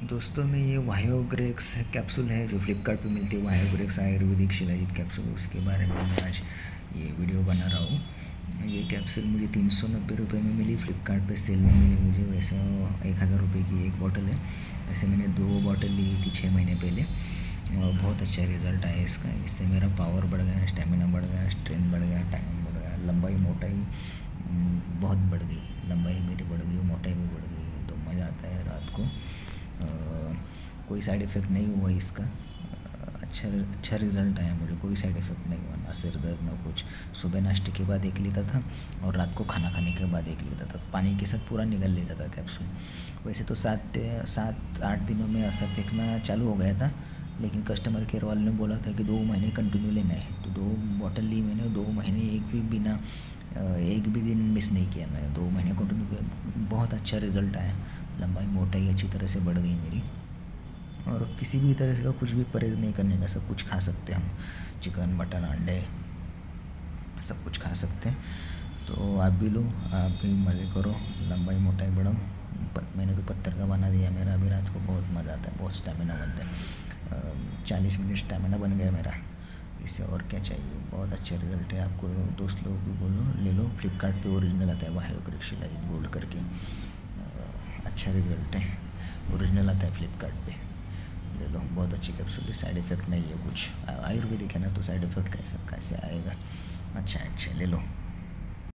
दोस्तों, में ये वायोग्रेक्स कैप्सूल है जो फ्लिपकार्ट मिलती है। वायोग्रेक्स आयुर्वेदिक शिलाजित कैप्सूल उसके बारे में मैं आज ये वीडियो बना रहा हूँ। ये कैप्सूल मुझे तीन सौ नब्बे रुपये में मिली। फ्लिपकार्ट पे सेल में मिली मुझे। वैसे एक हज़ार रुपये की एक बॉटल है। वैसे मैंने दो बॉटल ली थी छः महीने पहले। और बहुत अच्छा रिज़ल्ट आया इसका। इससे मेरा पावर बढ़ गया स्टेमिना बढ़ गया स्ट्रेंथ बढ़ गया टाइम बढ़ गया, लंबाई मोटाई बहुत बढ़ गई। लंबाई मेरी बढ़ गई मोटाई भी बढ़ गई तो मज़ा आता है रात को कोई साइड इफ़ेक्ट नहीं हुआ इसका। अच्छा अच्छा रिज़ल्ट आया मुझे, कोई साइड इफ़ेक्ट नहीं हुआ, ना सिर दर्द, ना कुछ। सुबह नाश्ते के बाद एक लेता था और रात को खाना खाने के बाद एक लेता था। पानी के साथ पूरा निकल लेता था कैप्सूल वैसे तो सात सात, आठ दिनों में असर देखना चालू हो गया था, लेकिन कस्टमर केयर वाले ने बोला था कि दो महीने कंटिन्यू लेना है। तो दो बॉटल ली मैंने दो महीने एक भी बिना, एक भी दिन मिस नहीं किया मैंने। दो महीने कंटिन्यू किया। बहुत अच्छा रिज़ल्ट आया। लंबाई मोटाई अच्छी तरह से बढ़ गई मेरी। और किसी भी तरह का कुछ भी परहेज़ नहीं करने का, सब कुछ खा सकते हैं हम। चिकन, मटन, अंडे, सब कुछ खा सकते हैं। तो आप भी लो, आप भी मज़े करो। लंबाई मोटाई बढ़ाओ मैंने तो पत्थर का बना दिया मेरा। अभी रात को बहुत मज़ा आता है, बहुत स्टेमिना बनता है। चालीस मिनट स्टेमिना बन गया मेरा। इससे और क्या चाहिए? बहुत अच्छा रिज़ल्ट है। आपको दोस्त लोगों को बोलो ले लो। फ्लिपकार्ट पे ओरिजिनल आता है। वाहियो कृषि गोल्ड करके। अच्छा रिज़ल्ट है। ओरिजिनल आता है फ्लिपकार्ट ले लो, बहुत अच्छी कैप्सूल है साइड इफ़ेक्ट नहीं है कुछ। आयुर्वेदिक है ना तो साइड इफ़ेक्ट कैसे कैसे आएगा? अच्छा अच्छा ले लो।